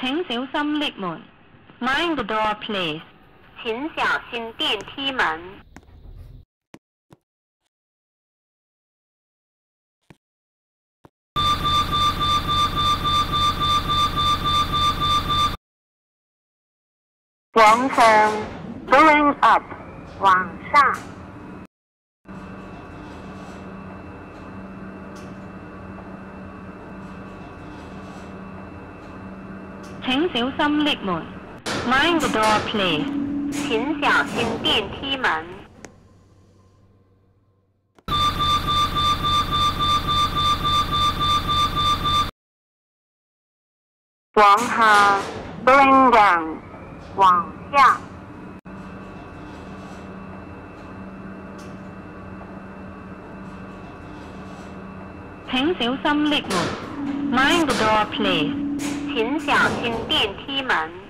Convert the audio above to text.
请小心 lift 门。Mind the door, please. 请小心电梯门。往上，going up，往上。请小心 lift 门。Mind the door, please. 请小心电梯门。往下，going down，往下。请小心 lift 门。Mind the door, please. 请小心电梯门。